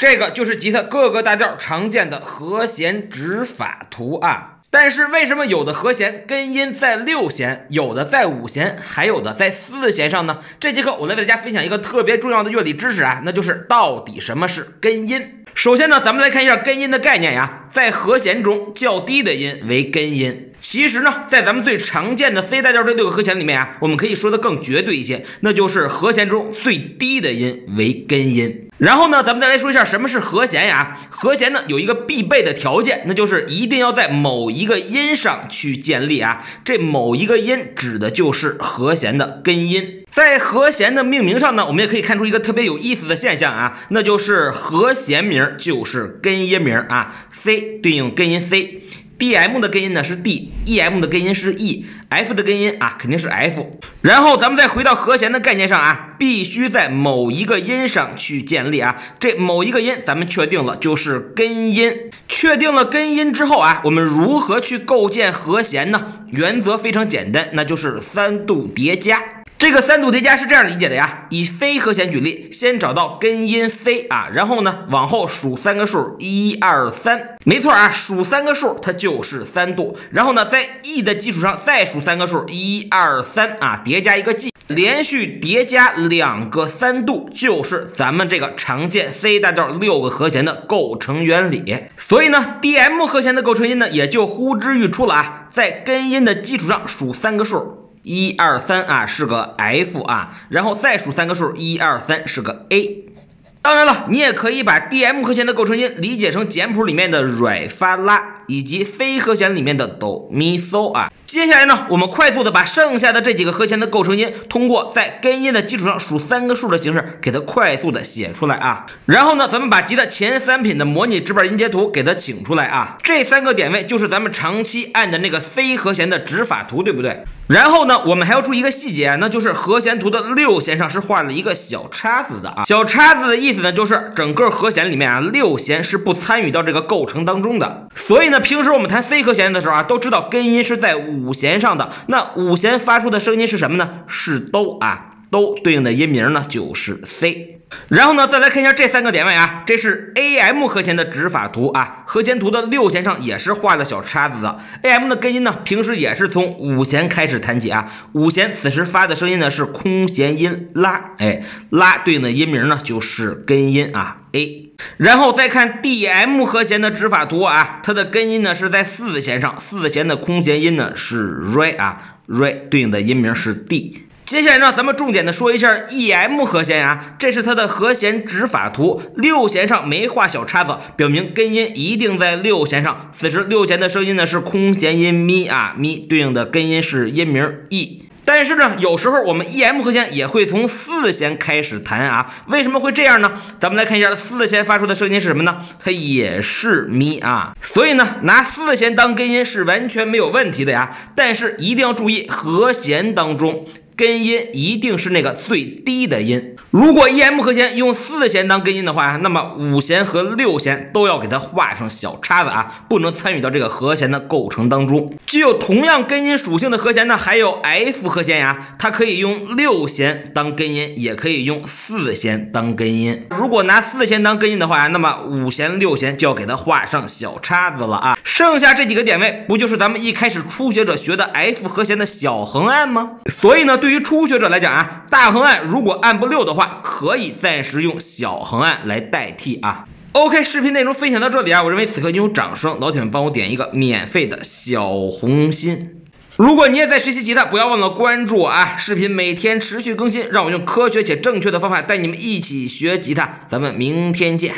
这个就是吉他各个大调常见的和弦指法图啊。但是为什么有的和弦根音在六弦，有的在五弦，还有的在四弦上呢？这节课我来为大家分享一个特别重要的乐理知识啊，那就是到底什么是根音。首先呢，咱们来看一下根音的概念呀，在和弦中较低的音为根音。其实呢，在咱们最常见的 C 大调这六个和弦里面啊，我们可以说的更绝对一些，那就是和弦中最低的音为根音。然后呢，咱们再来说一下什么是和弦呀？和弦呢有一个必备的条件，那就是一定要在某一个音上去建立啊。这某一个音指的就是和弦的根音。在和弦的命名上呢，我们也可以看出一个特别有意思的现象啊，那就是和弦名就是根音名啊，C 对应根音 C。D M 的根音呢是 D，E M 的根音是 E，F 的根音啊肯定是 F。然后咱们再回到和弦的概念上啊，必须在某一个音上去建立啊。这某一个音咱们确定了就是根音。确定了根音之后啊，我们如何去构建和弦呢？原则非常简单，那就是三度叠加。这个三度叠加是这样理解的呀，以非和弦举例，先找到根音 C 啊，然后呢往后数三个数，一二三，没错啊，数三个数它就是三度，然后呢在 E 的基础上再数三个数，一二三啊，叠加一个 G，连续叠加两个三度，就是咱们这个常见 C 大调六个和弦的构成原理。所以呢，DM 和弦的构成音呢也就呼之欲出了啊，在根音的基础上数三个数。一二三啊，是个 F 啊，然后再数三个数，一二三是个 A。当然了，你也可以把 D M 和弦的构成音理解成简谱里面的瑞发拉，以及非和弦里面的哆咪嗦啊。接下来呢，我们快速的把剩下的这几个和弦的构成音，通过在根音的基础上数三个数的形式，给它快速的写出来啊。然后呢，咱们把吉他前三品的模拟指板音阶图给它请出来啊。这三个点位就是咱们长期按的那个 C 和弦的指法图，对不对？然后呢，我们还要注意一个细节，那就是和弦图的六弦上是画了一个小叉子的啊。小叉子的意思呢，就是整个和弦里面啊，六弦是不参与到这个构成当中的。所以呢，平时我们弹 C 和弦的时候啊，都知道根音是在五弦上的。那五弦发出的声音是什么呢？是哆啊，哆对应的音名呢就是 C。然后呢，再来看一下这三个点位啊，这是 A M 和弦的指法图啊，和弦图的六弦上也是画了小叉子的。A M 的根音呢，平时也是从五弦开始弹起啊，五弦此时发的声音呢是空弦音拉，哎，拉对应的音名呢就是根音啊 A。然后再看 D M 和弦的指法图啊，它的根音呢是在四弦上，四弦的空弦音呢是 Re 啊，Re 对应的音名是 D。接下来呢，咱们重点的说一下 E M 和弦呀，这是它的和弦指法图，六弦上没画小叉子，表明根音一定在六弦上。此时六弦的声音呢是空弦音咪啊咪，对应的根音是音名 E。但是呢，有时候我们 E M 和弦也会从四弦开始弹啊，为什么会这样呢？咱们来看一下四弦发出的声音是什么呢？它也是咪啊，所以呢，拿四弦当根音是完全没有问题的呀。但是一定要注意和弦当中。根音一定是那个最低的音。如果 E M 和弦用四弦当根音的话，那么五弦和六弦都要给它画上小叉子啊，不能参与到这个和弦的构成当中。具有同样根音属性的和弦呢，还有 F 和弦呀，它可以用六弦当根音，也可以用四弦当根音。如果拿四弦当根音的话，那么五弦、六弦就要给它画上小叉子了啊。剩下这几个点位，不就是咱们一开始初学者学的 F 和弦的小横按吗？所以呢，对。对于初学者来讲啊，大横按如果按不溜的话，可以暂时用小横按来代替啊。OK，视频内容分享到这里啊，我认为此刻你有掌声，老铁们帮我点一个免费的小红心。如果你也在学习吉他，不要忘了关注我啊，视频每天持续更新，让我用科学且正确的方法带你们一起学吉他。咱们明天见。